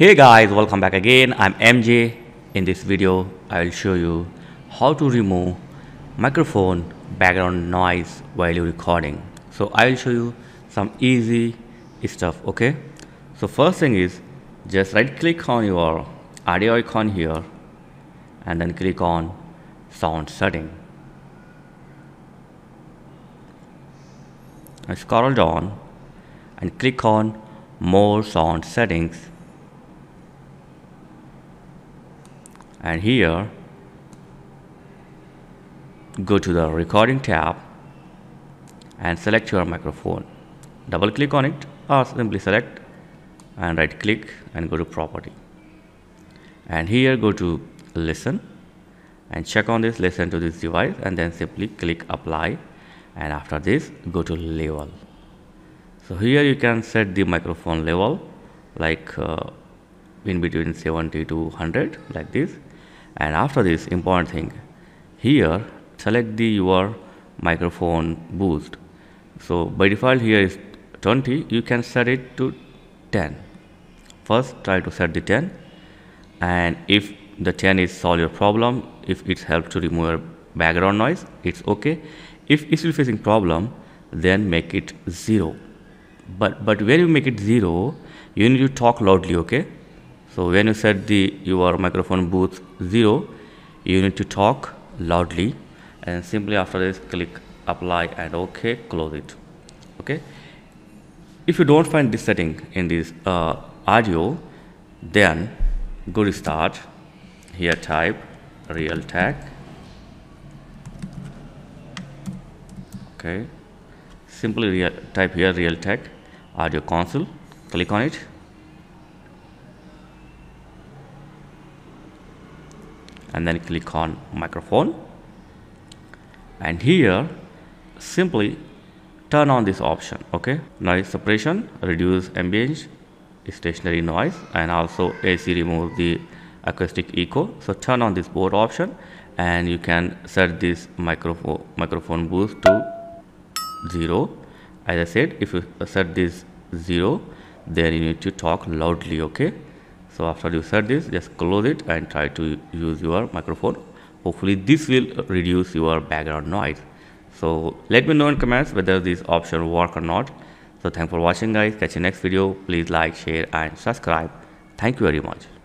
Hey guys, welcome back again. I'm MJ. In this video, I will show you how to remove microphone background noise while you're recording. So I will show you some easy stuff, okay? So first thing is just right click on your audio icon here and then click on sound setting. And scroll down and click on more sound settings and here go to the recording tab and select your microphone. Double click on it or simply select and right click and go to property. And here go to listen and check on this listen to this device and then simply click apply. And after this go to level so here you can set the microphone level like uh, in between 70 to 100 like this and after this important thing here select the your microphone boost. So by default here is 20 you can set it to 10 first try to set the 10 and if the 10 is solve your problem if it helps to remove your background noise it's okay. If it's still facing problem then make it zero. But but when you make it zero you need to talk loudly okay so when you set the your microphone boost 0 you need to talk loudly and simply after this click apply and ok close it. Okay? If you don't find this setting in this uh, audio then go to start here type Realtek okay? Simply real, type here Realtek audio console click on it and then click on microphone. And here simply turn on this option okay? Noise suppression reduce ambience stationary noise and also AC remove the acoustic echo. So turn on this both option and you can set this microphone microphone boost to zero. As I said if you set this zero then you need to talk loudly okay so after you set this just close it and try to use your microphone. Hopefully this will reduce your background noise. So let me know in comments whether this option work or not. So thanks for watching guys. Catch you next video. Please like share and subscribe. Thank you very much